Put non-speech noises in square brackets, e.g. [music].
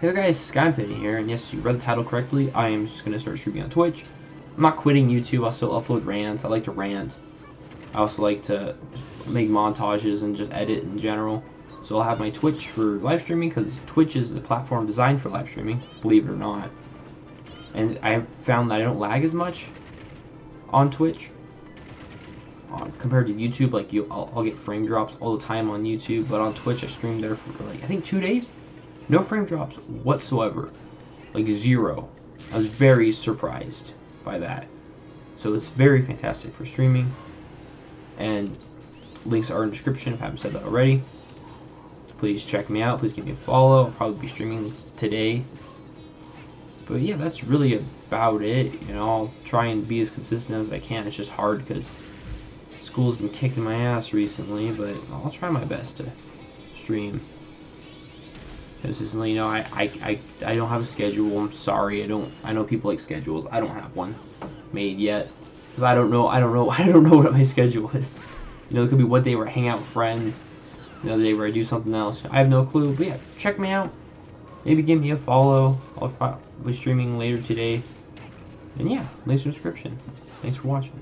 Hey guys, Skyinfinity here, and yes, you read the title correctly. I am just going to start streaming on Twitch. I'm not quitting YouTube, I'll still upload rants. I like to rant. I also like to make montages and just edit in general. So I'll have my Twitch for live streaming because Twitch is the platform designed for live streaming, believe it or not. And I found that I don't lag as much on Twitch uh, compared to YouTube. Like you, I'll, I'll get frame drops all the time on YouTube, but on Twitch I streamed there for like I think two days, no frame drops whatsoever, like zero. I was very surprised by that. So it's very fantastic for streaming. And links are in description if I haven't said that already. Please check me out. Please give me a follow. I'll probably be streaming today. But yeah, that's really about it. You know, I'll try and be as consistent as I can. It's just hard because school's been kicking my ass recently, but I'll try my best to stream consistently. You know, I, I, I, I don't have a schedule. I'm sorry. I don't. I know people like schedules. I don't have one made yet because I don't know. I don't know. [laughs] I don't know what my schedule is. You know, it could be one day where I hang out with friends, another day where I do something else. I have no clue. But yeah, check me out. Maybe give me a follow. I'll probably be streaming later today. And yeah, links in the description. Thanks for watching.